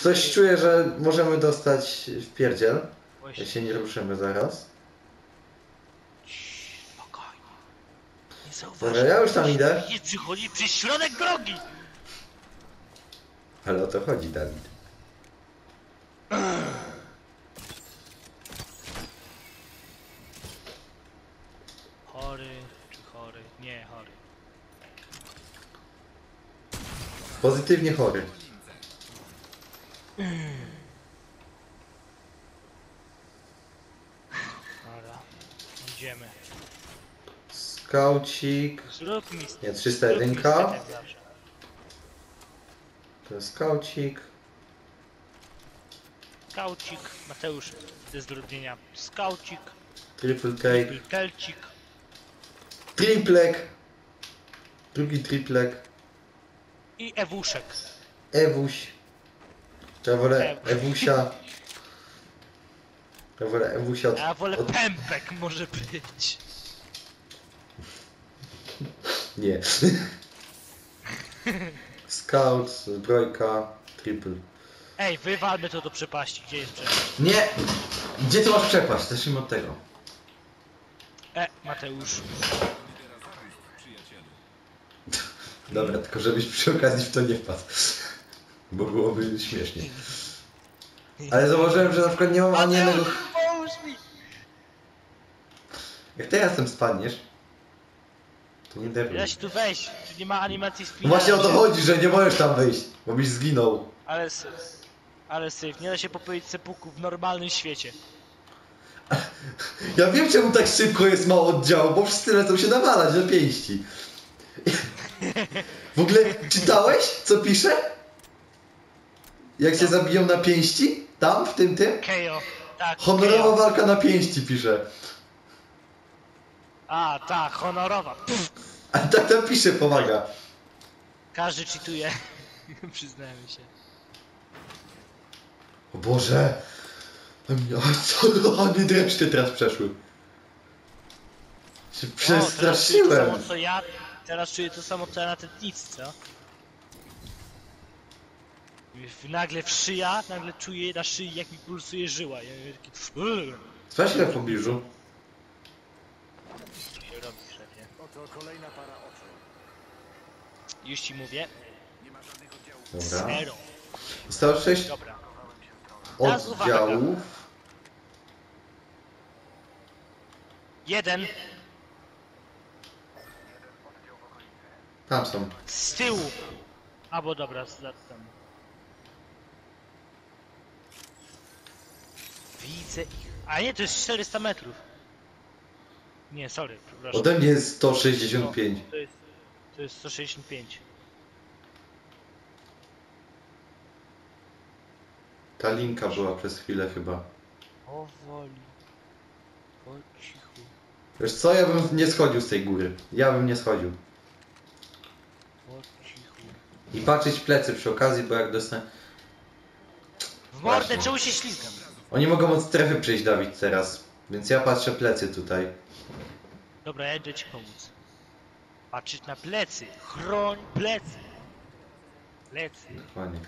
Coś czuję, że możemy dostać w pierdziel. Jak się nie ruszymy zaraz. Nie Dobra, ja już tam idę. Widzisz, przychodzi przez środek drogi. Ale o to chodzi, Dawid. Chory czy chory? Nie, chory. Pozytywnie chory. Dobra. Idziemy. Skaucik. Zrób mi Nie, zrób 301. mi setem zawsze. To jest skaucik. Skaucik, Mateusz ze zdrobnienia. Skaucik, Triple. Telcik. Triplek. Drugi triplek. i Ewuszek. Ewuś. Ja wolę Ew. Ewusia. Ja wolę Ewusia od... Ja wolę od... pępek może być. Nie. Scout, zbrojka, triple. Ej, wywalmy to do przepaści. Gdzie jest przepaść? Nie! Gdzie ty masz przepaść? Zacznijmy od tego. E, Mateusz. Dobra, tylko żebyś przy okazji w to nie wpadł. Bo byłoby śmiesznie. Ale zauważyłem, że na przykład nie mam ani jednego... Pomóż mi! Jak teraz tam spadniesz, to nie się tu wejść. Tu nie ma animacji No spinania. właśnie o to chodzi, że nie możesz tam wyjść, bo byś zginął. Ale syf. Ale syf. Nie da się popełnić sepuku w normalnym świecie. Ja wiem czemu tak szybko jest mało oddziału, bo wszyscy lecą się nawalać na pięści. W ogóle czytałeś, co pisze? Jak się zabiją na pięści? Tam, w tym, tym? Kejo. Tak, Honorowa Kejo. walka na pięści pisze. A, tak, honorowa. Pff, A tak tam pisze, pomaga. każdy cheatuje. Przyznajmy się. O Boże! A mi- o, Co? Mnie dreszcze teraz przeszły. Się O, teraz czuję to przestraszyłem. samo co ja. Teraz czuję to samo co ja na tętnicy, co? Nagle w szyja, nagle czuję na szyi jak mi pulsuje żyła. Ja mówię taki... Sprawdź ile w pobliżu. Co się robi, szefie? Oto kolejna para oczu. Już ci mówię. Nie ma żadnych oddziałów. Dobra. Zero. Zostało 6 Dobra. Teraz uwaga. oddziałów. Jeden Tam są. z tyłu. Albo dobra, z lat temu. Widzę ich. A nie, to jest 400 metrów. Nie, sorry, przepraszam. Ode mnie jest 165. To jest, to jest 165. Ta linka była przez chwilę chyba. Powoli. Po cichu. Wiesz co, ja bym nie schodził z tej góry. Ja bym nie schodził. Po cichu. I patrzeć w plecy przy okazji, bo jak dostanę... W mordę, Właśnie. czemu się ślizgam? Oni mogą od strefy przyjść, Dawid, teraz. Więc ja patrzę plecy tutaj. Dobra, ja idę ci pomóc. Patrzeć na plecy. Chroń plecy. Plecy. Dokładnie.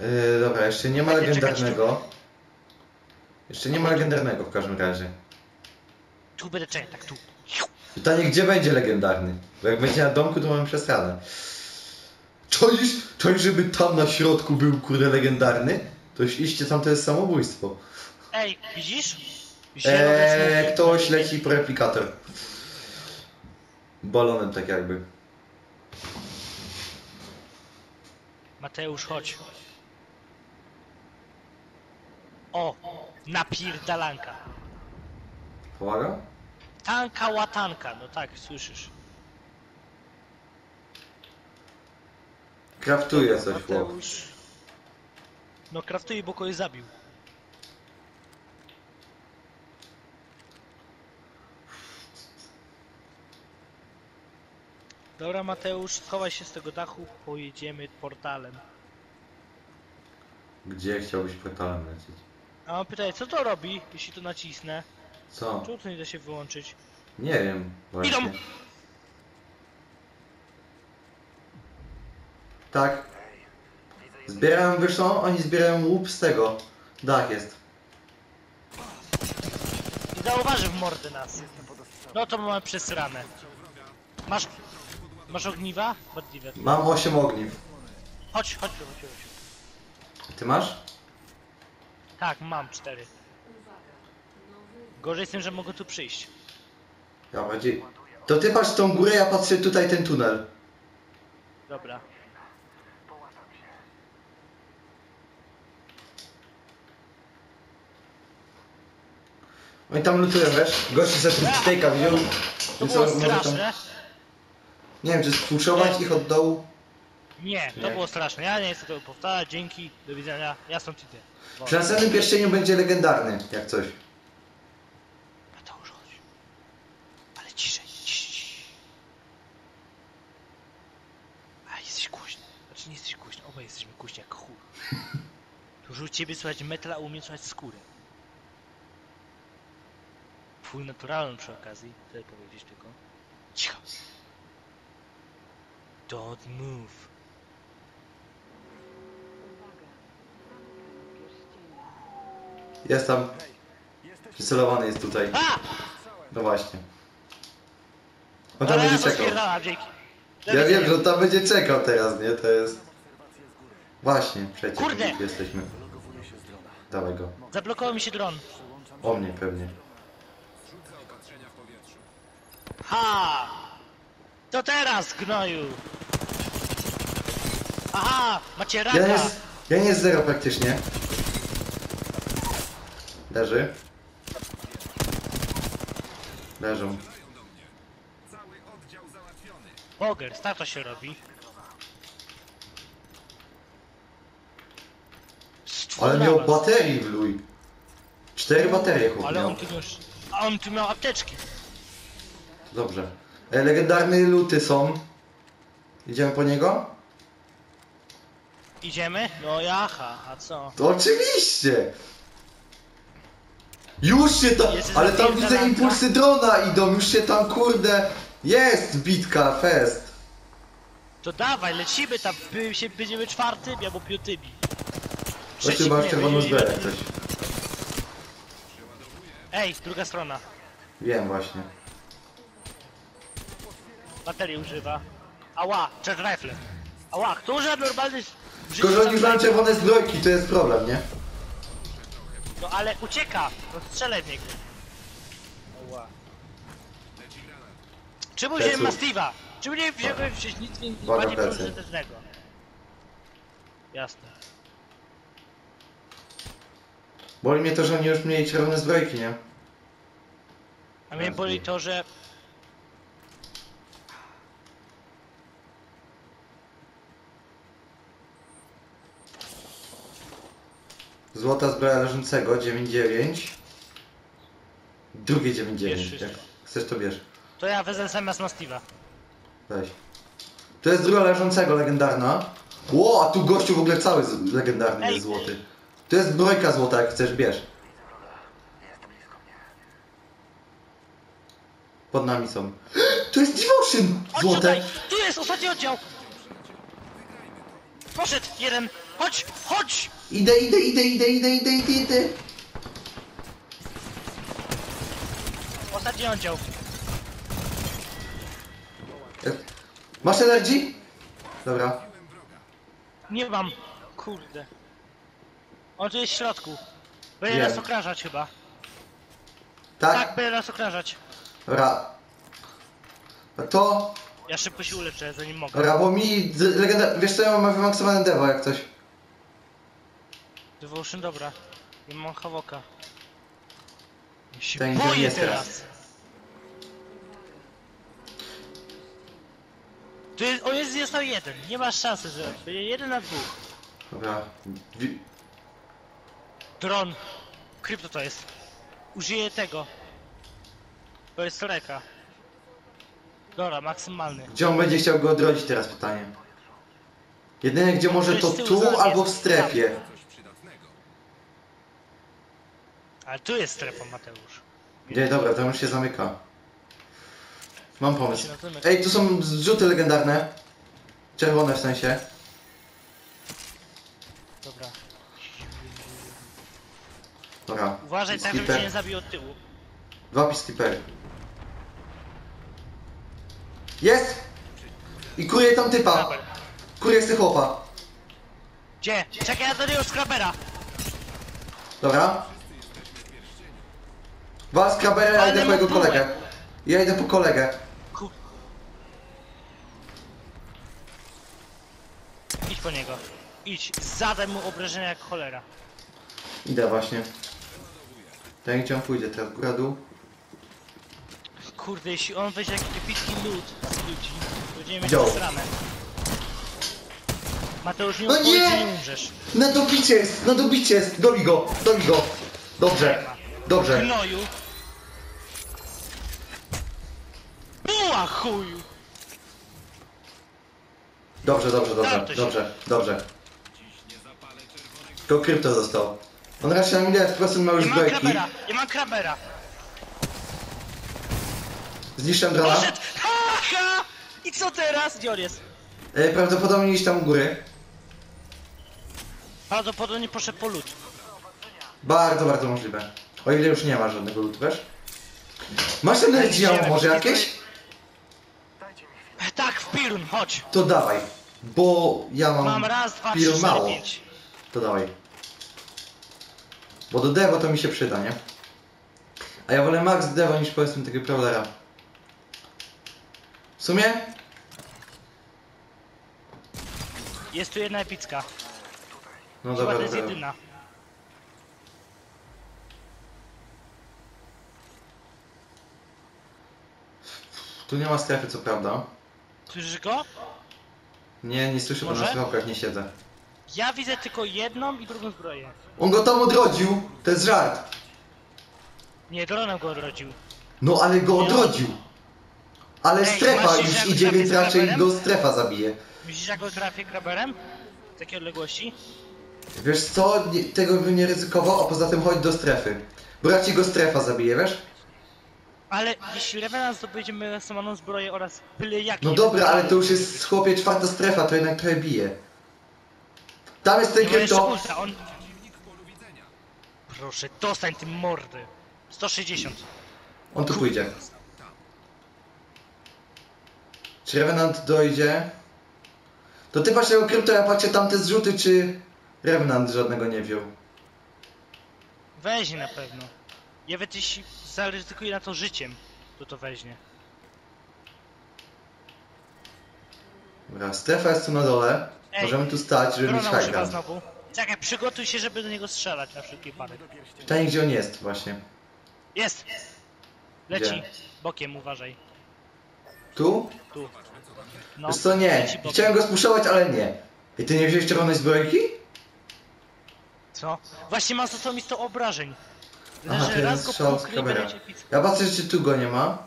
Yy, dobra, jeszcze nie ma czekać legendarnego. Jeszcze nie ma legendarnego w każdym razie. Tu będę czekać, tak tu. Pytanie, gdzie będzie legendarny? Bo jak będzie na domku, to mamy przesradę. Czaisz, czaisz, żeby tam na środku był, kurde, legendarny? To już iście tam, to jest samobójstwo. Ej, widzisz? Eee, ktoś leci po replikator. Balonem tak jakby. Mateusz, chodź. O, napierdalanka. Pomaga? Tanka łatanka, no tak, słyszysz. Kraftuje coś, chłop. Mateusz. No kraftuje, bo kogoś zabił. Dobra Mateusz, schowaj się z tego dachu, pojedziemy portalem. Gdzie chciałbyś portalem lecieć? A mam pytanie, co to robi, jeśli to nacisnę? Co? Czemu to nie da się wyłączyć? Nie wiem. Właśnie. Idą! Tak. Wiesz co? Oni zbierają łup z tego. Dach jest. I zauważy w mordę nas. No to mamy przesrane. Masz... Masz ogniwa? Możliwe. Mam 8 ogniw. Chodź, chodź, chodź, chodź. Ty masz? Tak, mam cztery. Gorzej z tym, że mogę tu przyjść. Ja bardziej... To ty patrz tą górę, ja patrzę tutaj ten tunel. Dobra. Oni tam lutują, wiesz? Gości sobie tu stejka wziął. To Więc było on może tam- straszne. Nie wiem, czy spuszować ich od dołu. Nie, to Nie. było straszne. Ja nie chcę tego powtarzać. Dzięki, do widzenia. Ja stąd idę. Bo- Przy następnym pierścieniu będzie legendarny, jak coś. Mateusz, chodź. Ale ciszej, ciszej. A, jesteś głośny. Znaczy nie jesteś głośny, obaj jesteśmy głośni jak chuj. Tu u ciebie słychać metal, a u mnie słychać skórę. Full naturalny przy okazji, chcę powiedzieć tylko. Cicho. Don't move. Jest tam. Przycelowany jest tutaj. A! No właśnie. On tam Ale ja będzie czekał. dzięki. Ja wiem, że on tam będzie czekał teraz, nie? To jest... Właśnie, przecież Kurde! jesteśmy. Dawaj go. Zablokował mi się dron. O mnie pewnie. Ha! To teraz, gnoju! Aha! Macie raka! Ja jest, ja nie jest zero praktycznie. Leży. Leżą. Boger, tak to się robi. Ale na miał was. baterii w luj. Cztery baterie chłop Ale miał. on tu już... A on tu miał apteczki. Dobrze. E, legendarne luty są. Idziemy po niego? Idziemy? No jaha, a co? To oczywiście! Już się tam, Jest ale tam widzę impulsy drona idą, już się tam kurde, jest bitka, fest. To dawaj, lecimy tam, by się, będziemy czwartymi albo piątymi. Właśnie Trzeci masz nie, czerwoną zbroję coś. Ej, druga strona. Wiem właśnie. Baterii używa. Ała, charge rifle. Ała, kto używa normalny... Tylko, że oni mają czerwone zbrojki, to jest problem, nie? No ale ucieka! No strzelaj w niego. Ała. Czemu wziąłem Mastiwa? Czemu nie wziąłem wziąć nic Uwaga, bardziej plecy. priorytetnego? Jasne. Boli mnie to, że oni już mieli czerwone zbrojki, nie? A mnie Jasne. boli to, że... Złota zbroja leżącego, 9,9. Drugie Bierz 9,9. wszystko. Jak chcesz to bierz. To ja wezmę zamiast Mastiwa. Weź. To jest druga leżącego, legendarna. Ło, a tu gościu w ogóle cały z- legendarny Ej, jest złoty. To jest zbrojka złota, jak chcesz, bierz. Pod nami są. To jest devotion Chodź złote. tutaj! Tu jest ostatni oddział! Poszedł jeden! Chodź! Chodź! Idę, idę, idę, idę, idę, idę, idę, idę. Ostatni oddział. Masz energii? Dobra. Nie mam. Kurde. On tu jest w środku. Będzie Wiem. nas okrążać chyba. Tak? Tak, będzie nas okrążać. Dobra. A to... Ja szybko się uleczę, zanim mogę. Dobra, bo mi... Legenda... Wiesz co, ja mam wymaksowane devo, jak coś. Devotion, dobra. Nie mam hawoka. Ja się Ten, boję jest teraz. teraz. Tu jest, on jest, jest na jeden. Nie masz szansy, że będzie jeden na dwóch. Dobra. Wi- Dron. Krypto to jest. Użyję tego. To jest reka. Dobra, maksymalny. Gdzie on będzie chciał go odrodzić teraz pytanie? Jedyne gdzie może to z tyłu tu zaraz albo w jest. strefie. Ale tu jest strefa, Mateusz. Nie, dobra, to już się zamyka. Mam pomysł. Ej, tu są zrzuty legendarne. Czerwone w sensie. Dobra. Dobra. Uważaj tak, żeby Skipper. cię nie zabił od tyłu. Dwa peacekeepery. Jest! I kurje tam typa. Kurje z chłopa. Gdzie? Czekaj, ja do niego skrapera. Dobra. Wal z krabera, ja idę po jego kolegę. Ja idę po kolegę. Idź po niego. Idź, zadaj mu obrażenia jak cholera. Idę właśnie. Ten gdzie on pójdzie teraz? Góra dół? Kurde, jeśli on weźmie jakiś epicki lód z ludzi, to będziemy mieć Wziął. sramę. Mateusz, nie No odpowiedz, nie! nie umrzesz. Na dobicie jest! Na dobicie jest! Dobij go! Dobij go! Dobrze. Dobrze. Gnoju. Buła chuju! Dobrze, dobrze, dobrze, dobrze, dobrze. Tylko krypto został. On raczej na ile procent ma już Nie mam zbrojki. krabera, nie mam krabera. Zniszczę drona. Poszedł! I co teraz? Gdzie on jest? E, prawdopodobnie iść tam u góry. Prawdopodobnie poszedł po lód. Bardzo, bardzo możliwe. O ile już nie ma żadnego lutu, wiesz? Masz energię może jakieś? Tak, w pirun, chodź. To dawaj. Bo ja mam... Mam raz, dwa, trzy, cztery, mało. pięć. To dawaj. Bo do Devo to mi się przyda, nie? A ja wolę Max Devo niż powiedzmy tego Prowlera. W sumie? Jest tu jedna epicka. No Chyba dobra, to jest dobra. jedyna. Tu nie ma strefy, co prawda. Słyszysz go? Nie, nie słyszę, bo na Może? słuchawkach nie siedzę. Ja widzę tylko jedną i drugą zbroję. On go tam odrodził! To jest żart! Nie, dronem go odrodził. No ale go odrodził! Ale Ej, strefa masz już idzie, więc z raczej kraberem? go strefa zabije. Myślisz, jak go trafię kraberem? Z takiej odległości? Wiesz co, nie, tego bym nie ryzykował, a poza tym chodź do strefy. Bo raczej go strefa zabije, wiesz? Ale jeśli Revenant zdobędziemy samaną zbroję oraz byle jakie... No dobra, ale to już jest chłopie czwarta strefa, to jednak trochę bije. Tam jest ten krypto. ulta, on... Proszę, dostań tym mordy. 160. On tu pójdzie. Czy Revenant dojdzie? To ty patrz tego krypto, ja patrzę tamte zrzuty, czy Revenant żadnego nie wziął. Weźmie na pewno. Nawet jeśli zaryzykuje na to życiem, to to weźmie. Dobra, strefa jest tu na dole. Ej, Możemy tu stać, żeby mieć Drona high używa ground. znowu. Czekaj, przygotuj się, żeby do niego strzelać na wszelki wypadek. Pytanie, gdzie on jest właśnie. Jest! Leci. Bokiem, uważaj. Tu? Tu. No, Wiesz co, nie. Chciałem go spuszować, ale nie. I ty nie wziąłeś czerwonej zbrojki? Co? Właśnie ma za mi 100 obrażeń. Aha, że to raz jest go kamera. Ja patrzę, czy tu go nie ma.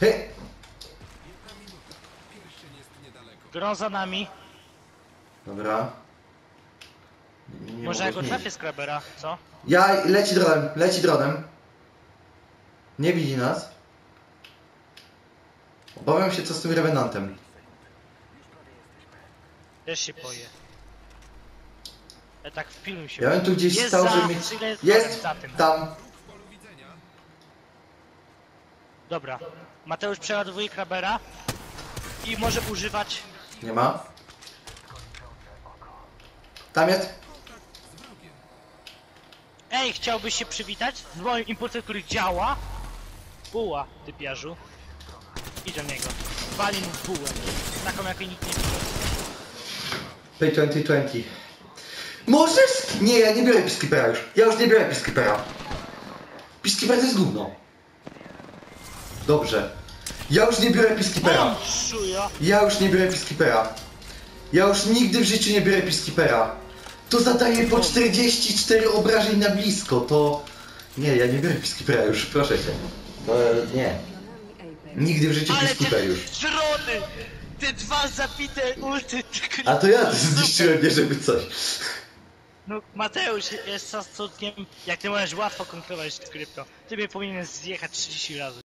Hej! Gron za nami. Dobra. Nie, nie Może ja mogę go zmienić. trafię z Krabera, co? Ja, leci dronem, leci dronem. Nie widzi nas. Obawiam się, co z tym Revenantem. Też się boję. Ja tak wpiluj się. Ja bym tu gdzieś Jest stał, za- żeby mieć... Jest Jest! za tym. Tam. Dobra. Mateusz przeładowuje Krabera i może używać... Nie ma. Tam jest. Ej, chciałbyś się przywitać z moim impulsem, który działa? Buła, typiarzu. Idź do niego. Wali mu w bułę. Taką, jakiej nikt nie widział. Pay 2020. Możesz? Nie, ja nie biorę Peacekeepera już. Ja już nie biorę Peacekeepera. Peacekeeper to jest gówno. Dobrze. Ja już nie biorę Peacekeepera. Szujo! Ja już nie biorę Peacekeepera. Ja już nigdy w życiu nie biorę Peacekeepera. To zadaje po 44 obrażeń na blisko, to... Nie, ja nie biorę Peacekeepera już, proszę cię. To nie. Nigdy w życiu Peacekeeper te już. drony! Te dwa zabite ulty! A to ja to zniszczyłem, nie żeby coś. No Mateusz jest sascutkiem, jak ty możesz łatwo kontrolować krypto. Ty mnie powinieneś zjechać 30 razy.